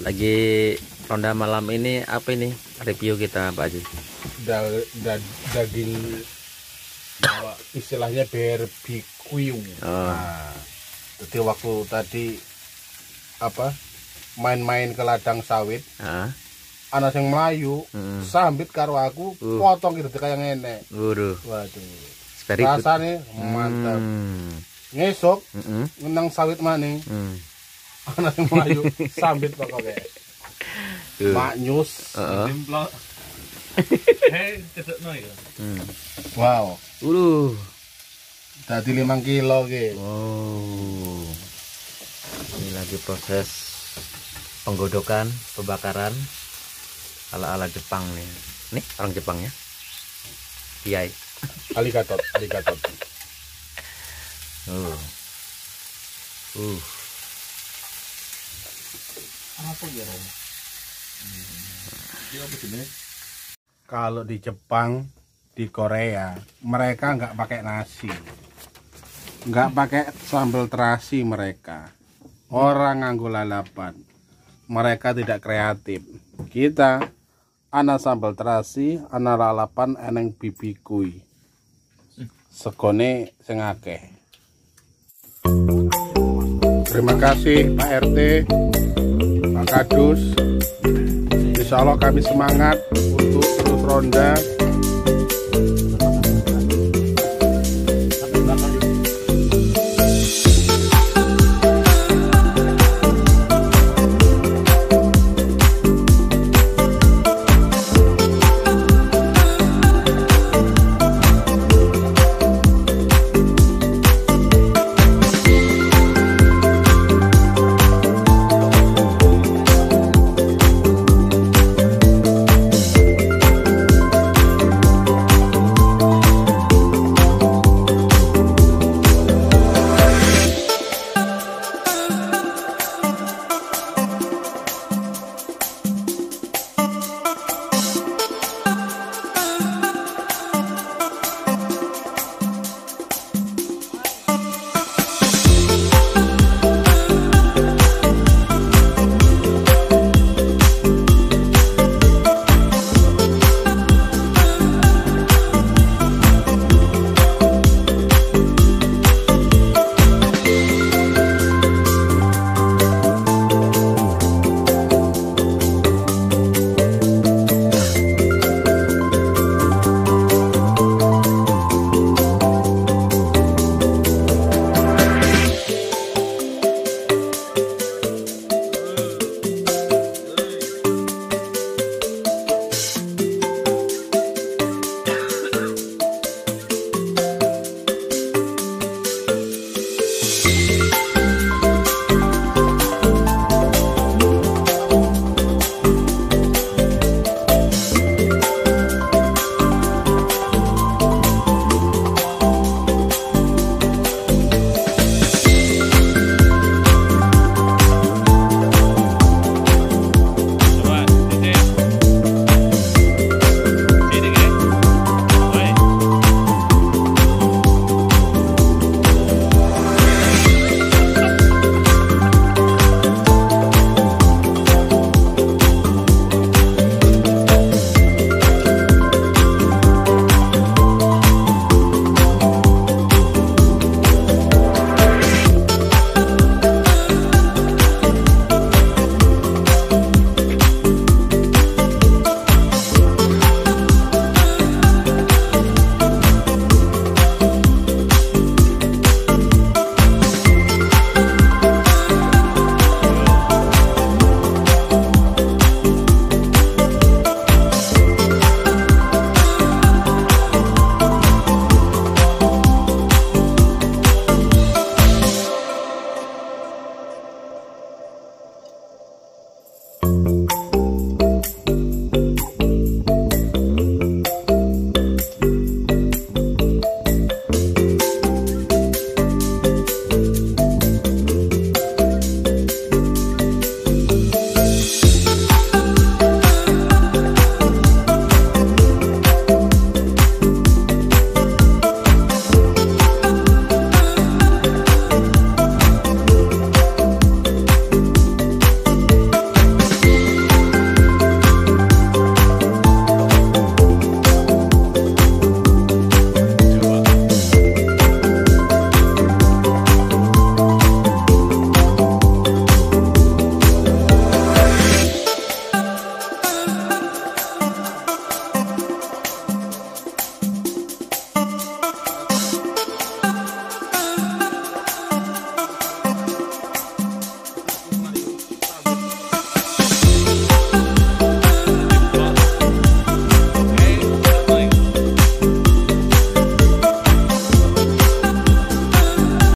lagi ronda malam ini apa ini review kita Pak Haji da, da, daging istilahnya barbecue Oh. nah, jadi waktu tadi apa main-main ke ladang sawit ah anak yang melayu Hmm. sambit karo aku Uh. potong gitu kayak ngene waduh rasanya mantap Hmm. ngesok Mm-mm. ngenang sawit maning Hmm. Anak yang melayu sambit pokoknya Tuh. maknyus. Hmm. wow Waduh. tadi 5 kilo gitu Wow. Ini lagi proses penggodokan, pembakaran ala-ala Jepang nih. Nih orang Jepang ya. Kiai. aligator aligator Uh. Uh. Apa ya, Rom? Dia apa jenis? kalau di Jepang di Korea mereka nggak pakai nasi. Nggak pakai sambal terasi mereka. Orang nganggo lalapan. Mereka tidak kreatif. Kita ana sambal terasi ana lalapan eneng bibi kui. Segone sing akeh. Terima kasih Pak RT Pak Kadus Insya Allah kami semangat untuk terus ronda